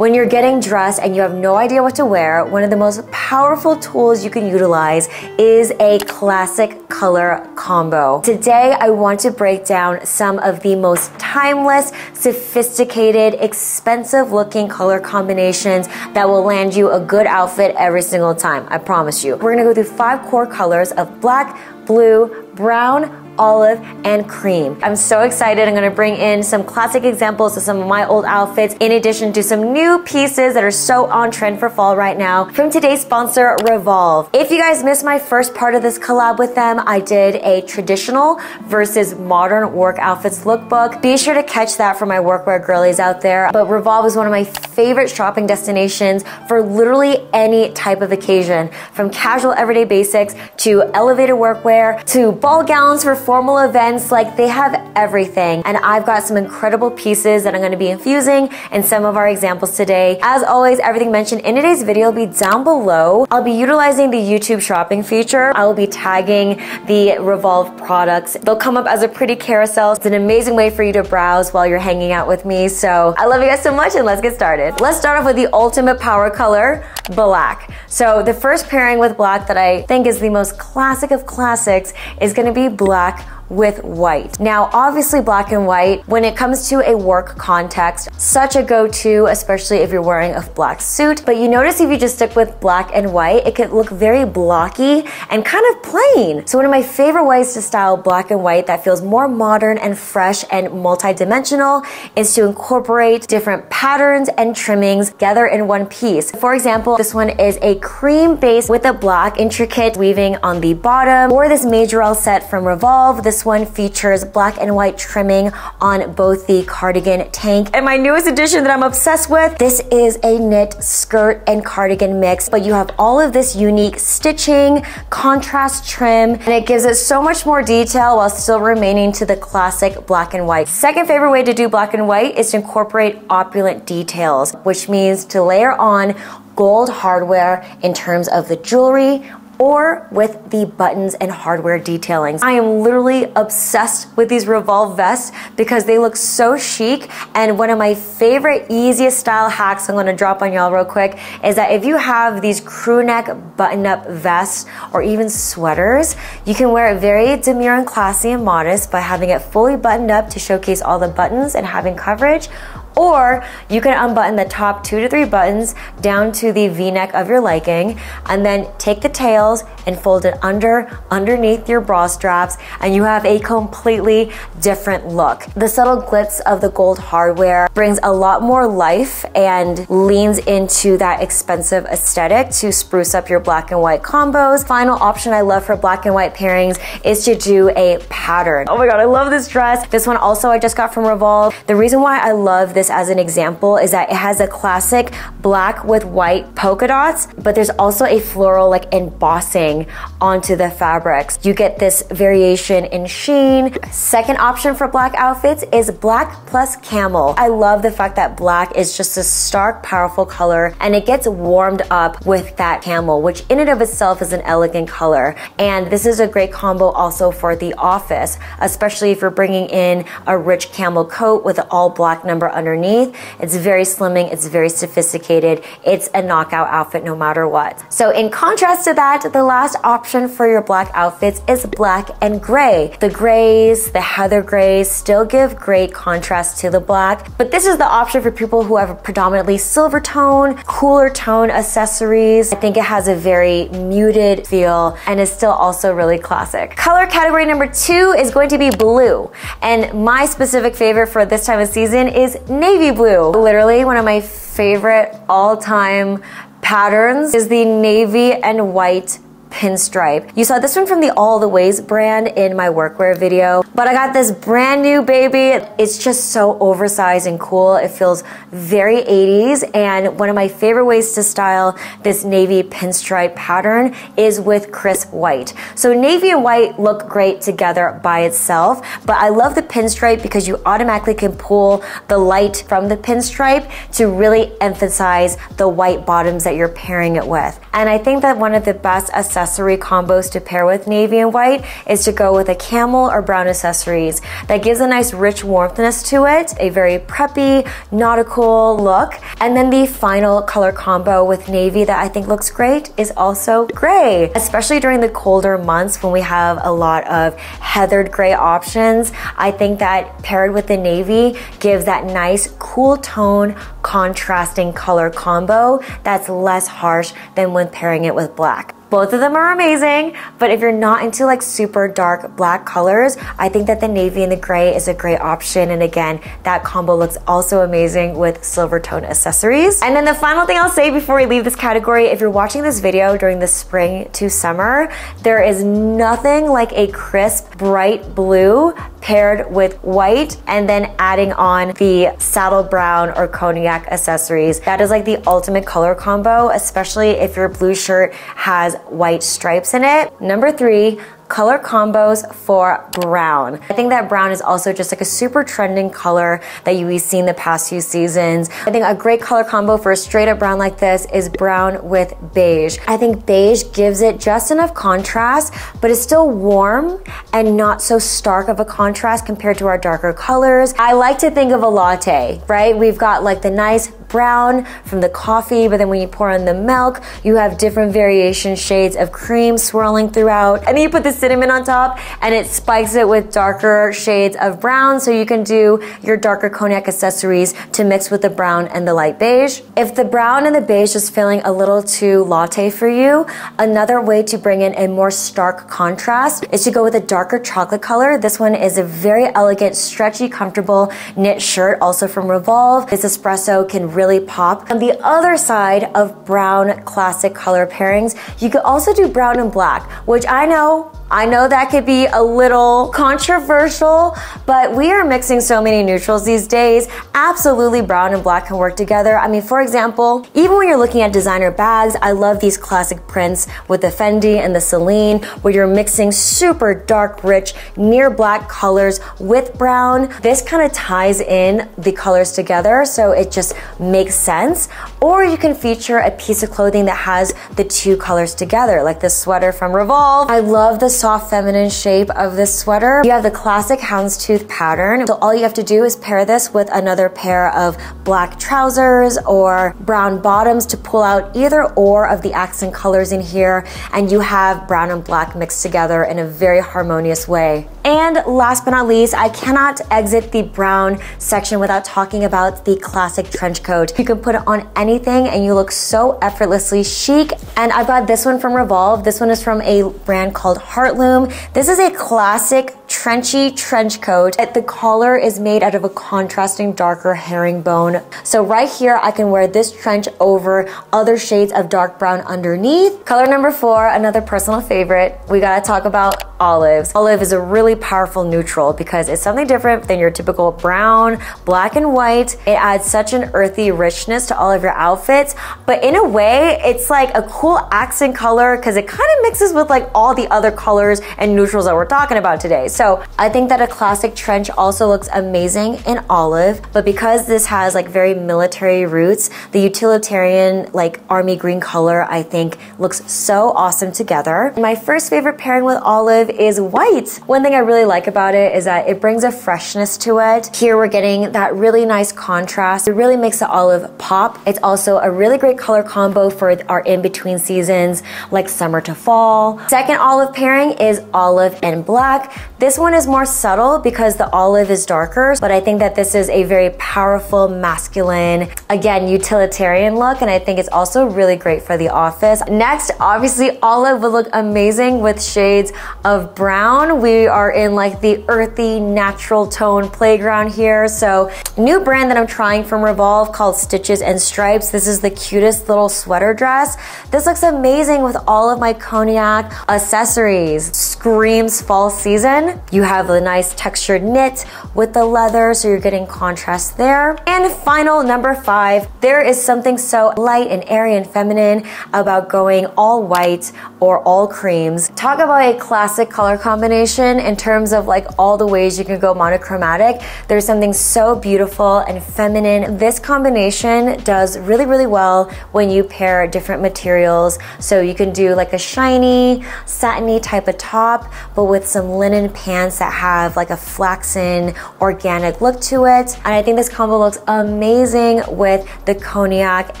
When you're getting dressed and you have no idea what to wear, one of the most powerful tools you can utilize is a classic color combo. Today, I want to break down some of the most timeless, sophisticated, expensive looking color combinations that will land you a good outfit every single time. I promise you. We're gonna go through five core colors of black, blue, brown, olive, and cream. I'm so excited. I'm gonna bring in some classic examples of some of my old outfits, in addition to some new pieces that are so on trend for fall right now from today's sponsor, Revolve. If you guys missed my first part of this collab with them, I did a traditional versus modern work outfits lookbook. Be sure to catch that for my workwear girlies out there. But Revolve is one of my favorite shopping destinations for literally any type of occasion, from casual everyday basics to elevated workwear to ball gowns for formal events, like they have everything. And I've got some incredible pieces that I'm gonna be infusing in some of our examples today. As always, everything mentioned in today's video will be down below. I'll be utilizing the YouTube shopping feature. I will be tagging the Revolve products. They'll come up as a pretty carousel. It's an amazing way for you to browse while you're hanging out with me. So I love you guys so much and let's get started. Let's start off with the ultimate power color, black. So the first pairing with black that I think is the most classic of classics is gonna be black with white. Now, obviously black and white, when it comes to a work context, such a go-to, especially if you're wearing a black suit. But you notice if you just stick with black and white, it could look very blocky and kind of plain. So one of my favorite ways to style black and white that feels more modern and fresh and multi-dimensional is to incorporate different patterns and trimmings together in one piece. For example, this one is a cream base with a black intricate weaving on the bottom or this Majorelle set from Revolve. This one features black and white trimming on both the cardigan tank. And my newest addition that I'm obsessed with, this is a knit skirt and cardigan mix, but you have all of this unique stitching, contrast trim, and it gives it so much more detail while still remaining to the classic black and white. Second favorite way to do black and white is to incorporate opulent details, which means to layer on gold hardware in terms of the jewelry or with the buttons and hardware detailing. I am literally obsessed with these Revolve vests because they look so chic and one of my favorite easiest style hacks I'm gonna drop on y'all real quick is that if you have these crew neck button up vests or even sweaters, you can wear it very demure and classy and modest by having it fully buttoned up to showcase all the buttons and having coverage or you can unbutton the top two to three buttons down to the v-neck of your liking and then take the tails and fold it under underneath your bra straps and you have a completely different look. The subtle glitz of the gold hardware brings a lot more life and leans into that expensive aesthetic to spruce up your black and white combos. Final option I love for black and white pairings is to do a pattern. Oh my god, I love this dress. This one also I just got from Revolve. The reason why I love this as an example is that it has a classic black with white polka dots, but there's also a floral like embossing onto the fabrics. You get this variation in sheen. Second option for black outfits is black plus camel. I love the fact that black is just a stark, powerful color and it gets warmed up with that camel, which in and of itself is an elegant color. And this is a great combo also for the office, especially if you're bringing in a rich camel coat with an all black number underneath. It's very slimming, it's very sophisticated. It's a knockout outfit no matter what. So in contrast to that, the last option for your black outfits is black and gray. The grays, the heather grays still give great contrast to the black, but this is the option for people who have a predominantly silver tone, cooler tone accessories. I think it has a very muted feel and is still also really classic. Color category number two is going to be blue. And my specific favorite for this time of season is navy blue. Literally one of my favorite all-time patterns is the navy and white pinstripe. You saw this one from the All the Ways brand in my workwear video, but I got this brand new baby. It's just so oversized and cool. It feels very 80s and one of my favorite ways to style this navy pinstripe pattern is with crisp white. So navy and white look great together by itself, but I love the pinstripe because you automatically can pull the light from the pinstripe to really emphasize the white bottoms that you're pairing it with. And I think that one of the best accessories accessory combos to pair with navy and white is to go with a camel or brown accessories. That gives a nice rich warmthness to it, a very preppy, nautical look. And then the final color combo with navy that I think looks great is also gray, especially during the colder months when we have a lot of heathered gray options. I think that paired with the navy gives that nice cool tone contrasting color combo that's less harsh than when pairing it with black. Both of them are amazing, but if you're not into like super dark black colors, I think that the navy and the gray is a great option. And again, that combo looks also amazing with silver tone accessories. And then the final thing I'll say before we leave this category, if you're watching this video during the spring to summer, there is nothing like a crisp, bright blue paired with white and then adding on the saddle brown or cognac accessories. That is like the ultimate color combo, especially if your blue shirt has white stripes in it. Number three, color combos for brown. I think that brown is also just like a super trending color that you've seen the past few seasons. I think a great color combo for a straight up brown like this is brown with beige. I think beige gives it just enough contrast, but it's still warm and not so stark of a contrast compared to our darker colors. I like to think of a latte, right? We've got like the nice brown from the coffee, but then when you pour in the milk, you have different variation shades of cream swirling throughout. And then you put the cinnamon on top and it spikes it with darker shades of brown. So you can do your darker cognac accessories to mix with the brown and the light beige. If the brown and the beige is feeling a little too latte for you, another way to bring in a more stark contrast is to go with a darker chocolate color. This one is a very elegant, stretchy, comfortable knit shirt, also from Revolve. This espresso can really pop. On the other side of brown classic color pairings, you could also do brown and black, which I know I know that could be a little controversial, but we are mixing so many neutrals these days. Absolutely brown and black can work together. I mean, for example, even when you're looking at designer bags, I love these classic prints with the Fendi and the Celine, where you're mixing super dark, rich, near black colors with brown. This kind of ties in the colors together, so it just makes sense. Or you can feature a piece of clothing that has the two colors together, like this sweater from Revolve. I love the soft feminine shape of this sweater. You have the classic houndstooth pattern. So all you have to do is pair this with another pair of black trousers or brown bottoms to pull out either or of the accent colors in here. And you have brown and black mixed together in a very harmonious way. And last but not least, I cannot exit the brown section without talking about the classic trench coat. You can put it on anything and you look so effortlessly chic. And I bought this one from Revolve. This one is from a brand called Heartloom. This is a classic trenchy trench coat. The collar is made out of a contrasting darker herringbone. So right here, I can wear this trench over other shades of dark brown underneath. Color number four, another personal favorite. We gotta talk about olives. Olive is a really powerful neutral because it's something different than your typical brown, black and white. It adds such an earthy richness to all of your outfits, but in a way, it's like a cool accent color because it kind of mixes with like all the other colors and neutrals that we're talking about today. So I think that a classic trench also looks amazing in olive, but because this has like very military roots, the utilitarian like army green color I think looks so awesome together. My first favorite pairing with olive is white. One thing I really like about it is that it brings a freshness to it. Here we're getting that really nice contrast. It really makes the olive pop. It's also a really great color combo for our in-between seasons like summer to fall. Second olive pairing is olive and black. This one is more subtle because the olive is darker, but I think that this is a very powerful, masculine, again, utilitarian look, and I think it's also really great for the office. Next, obviously, olive would look amazing with shades of brown. We are in like the earthy, natural tone playground here. So, new brand that I'm trying from Revolve called Stitches and Stripes. This is the cutest little sweater dress. This looks amazing with all of my cognac accessories. Screams fall season. You have a nice textured knit with the leather, so you're getting contrast there. And final number five, there is something so light and airy and feminine about going all white or all creams. Talk about a classic color combination in terms of like all the ways you can go monochromatic. There's something so beautiful and feminine. This combination does really, really well when you pair different materials. So you can do like a shiny, satiny type of top, but with some linen pants that have like a flaxen, organic look to it. And I think this combo looks amazing with the cognac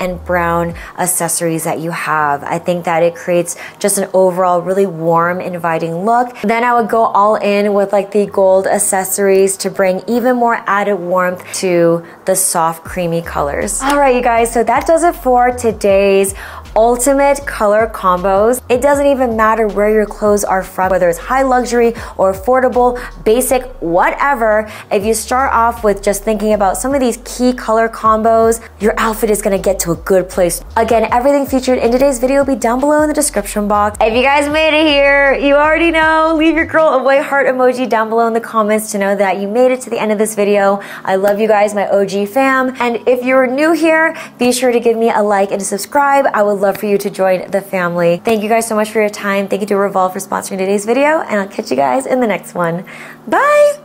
and brown accessories that you have. I think that it creates just an overall really warm, inviting look. Then I would go all in with like the gold accessories to bring even more added warmth to the soft, creamy colors. All right, you guys, so that does it for today's ultimate color combos. It doesn't even matter where your clothes are from, whether it's high luxury or affordable, basic, whatever. If you start off with just thinking about some of these key color combos, your outfit is gonna get to a good place. Again, everything featured in today's video will be down below in the description box. If you guys made it here, you already know, leave your girl a white heart emoji down below in the comments to know that you made it to the end of this video. I love you guys, my OG fam. And if you're new here, be sure to give me a like and subscribe. I would love for you to join the family. Thank you guys so much for your time. Thank you to Revolve for sponsoring today's video, and I'll catch you guys in the next one. Bye!